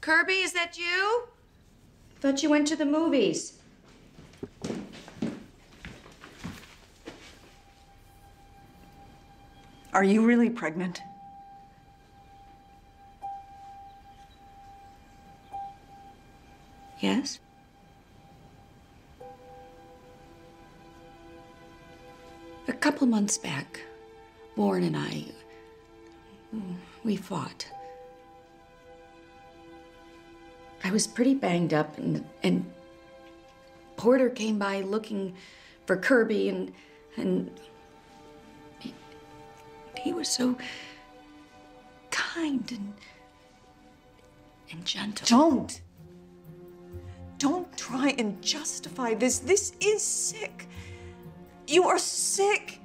Kirby, is that you? Thought you went to the movies. Are you really pregnant? Yes? A couple months back, Warren and I, we fought. I was pretty banged up, and, and Porter came by looking for Kirby, and, and he, he was so kind and, and gentle. Don't. Don't try and justify this. This is sick. You are sick.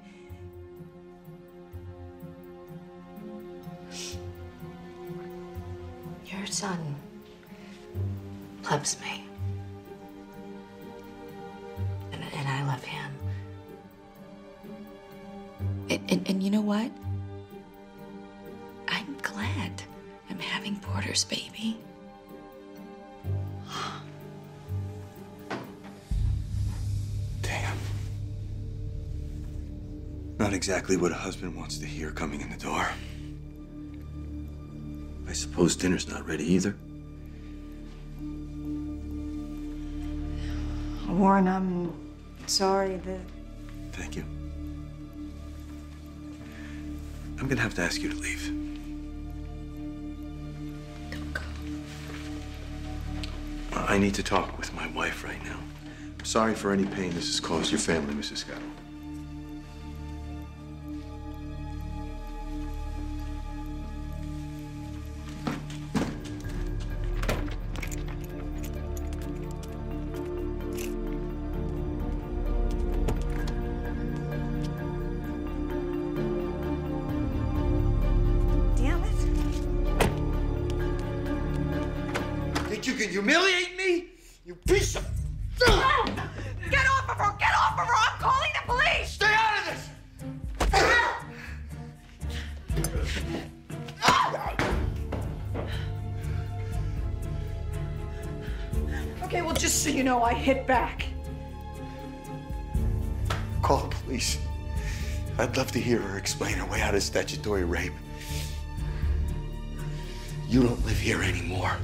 Your son loves me. And, and I love him. And, and, and you know what? I'm glad I'm having Porter's baby. Damn. Not exactly what a husband wants to hear coming in the door. I suppose dinner's not ready either. Warren, I'm sorry that. Thank you. I'm gonna have to ask you to leave. Don't go. I need to talk with my wife right now. I'm sorry for any pain this has caused your family, Mrs. Scott. You can humiliate me? You piece of. Get off of her! Get off of her! I'm calling the police! Stay out of this! Okay, well, just so you know, I hit back. Call the police. I'd love to hear her explain her way out of statutory rape. You don't live here anymore.